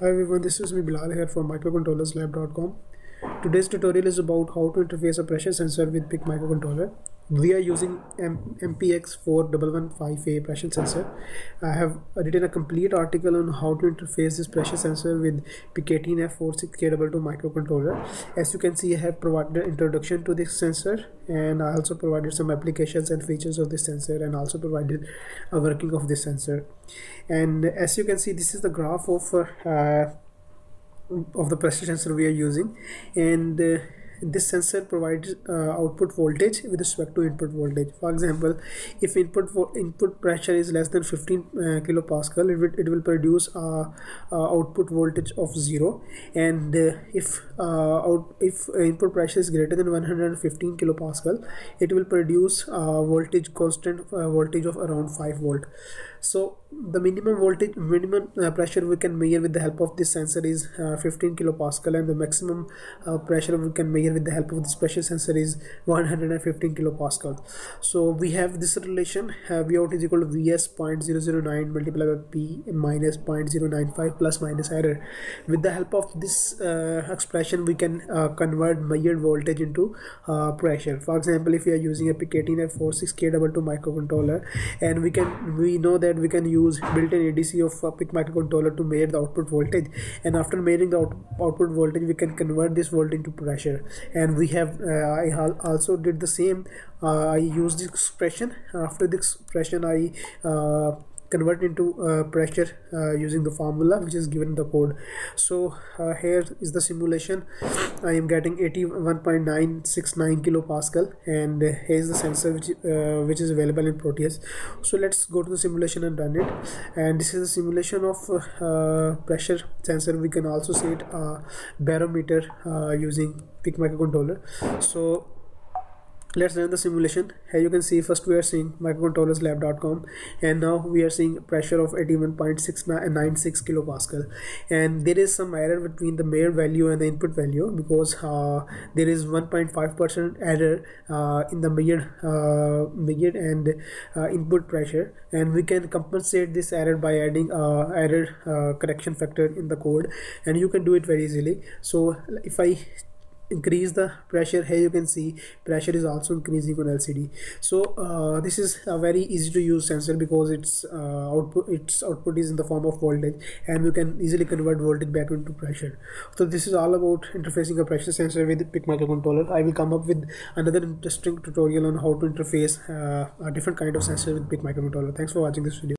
Hi everyone, this is me Bilal here from microcontrollerslab.com. Today's tutorial is about how to interface a pressure sensor with PIC microcontroller we are using M MPX4115A pressure sensor. I have written a complete article on how to interface this pressure sensor with PIC18F46K22 microcontroller. As you can see, I have provided introduction to this sensor and I also provided some applications and features of this sensor and also provided a working of this sensor. And as you can see, this is the graph of uh, of the pressure sensor we are using and uh, this sensor provides uh, output voltage with respect to input voltage. For example if input input pressure is less than 15 uh, kilopascal it will, it will produce uh, output voltage of zero. And uh, if uh, out if input pressure is greater than 115 kilopascal it will produce voltage constant uh, voltage of around 5 volt. So the minimum voltage minimum pressure we can measure with the help of this sensor is 15 kilopascal and the maximum pressure we can measure with the help of this pressure sensor is 115 kilopascal. So we have this relation. Uh, vout is equal to vs 0.009 multiplied by p minus 0.095 plus minus error. With the help of this uh, expression we can uh, convert measured voltage into uh, pressure. For example if we are using a PIC18F46K22 microcontroller and we can we know that we can use built-in ADC of a PIC microcontroller to measure the output voltage and after measuring the out output voltage we can convert this voltage into pressure and we have uh, I also did the same. Uh, I used this expression. After the expression I uh, convert into uh, pressure uh, using the formula which is given in the code. So uh, here is the simulation. I am getting 81.969 kilopascal and here is the sensor which, which is available in Proteus. So let's go to the simulation and run it. And this is a simulation of pressure sensor. We can also see it barometer using PIC microcontroller. So let's run the simulation. Here you can see first we are seeing microcontrollerslab.com and now we are seeing pressure of 81.696 kilopascal. And there is some error between the measured value and the input value because uh, there is 1.5 percent error uh, in the measured uh, measured and uh, input pressure and we can compensate this error by adding uh, error uh, correction factor in the code and you can do it very easily. So if I increase the pressure. Here you can see pressure is also increasing on LCD so uh, this is a very easy to use sensor because its uh, output its output is in the form of voltage and you can easily convert voltage back into pressure. So this is all about interfacing a pressure sensor with PIC microcontroller I will come up with another interesting tutorial on how to interface uh, a different kind of sensor with PIC microcontroller thanks for watching this video